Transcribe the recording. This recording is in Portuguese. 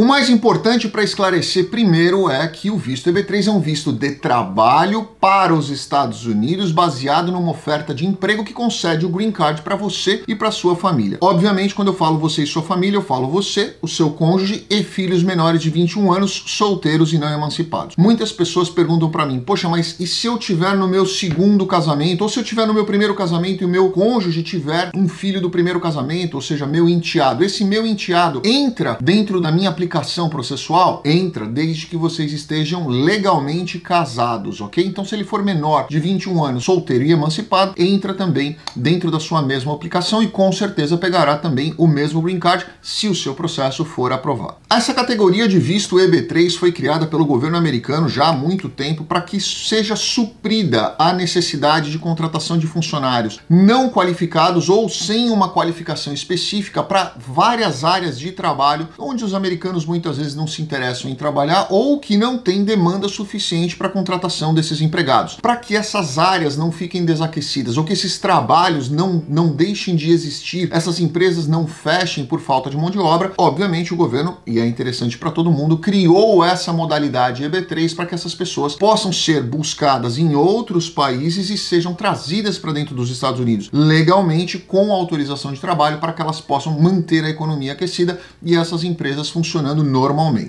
O mais importante para esclarecer primeiro é que o visto EB3 é um visto de trabalho para os Estados Unidos baseado numa oferta de emprego que concede o green card para você e para sua família. Obviamente, quando eu falo você e sua família, eu falo você, o seu cônjuge e filhos menores de 21 anos, solteiros e não emancipados. Muitas pessoas perguntam para mim: "Poxa, mas e se eu tiver no meu segundo casamento ou se eu tiver no meu primeiro casamento e o meu cônjuge tiver um filho do primeiro casamento, ou seja, meu enteado? Esse meu enteado entra dentro da minha aplicação aplicação processual entra desde que vocês estejam legalmente casados, ok? Então, se ele for menor de 21 anos, solteiro e emancipado, entra também dentro da sua mesma aplicação e com certeza pegará também o mesmo green card se o seu processo for aprovado. Essa categoria de visto EB3 foi criada pelo governo americano já há muito tempo para que seja suprida a necessidade de contratação de funcionários não qualificados ou sem uma qualificação específica para várias áreas de trabalho onde os americanos americanos muitas vezes não se interessam em trabalhar ou que não tem demanda suficiente para a contratação desses empregados. Para que essas áreas não fiquem desaquecidas ou que esses trabalhos não, não deixem de existir, essas empresas não fechem por falta de mão de obra, obviamente o governo, e é interessante para todo mundo, criou essa modalidade EB3 para que essas pessoas possam ser buscadas em outros países e sejam trazidas para dentro dos Estados Unidos legalmente com autorização de trabalho para que elas possam manter a economia aquecida e essas empresas funcionando funcionando normalmente.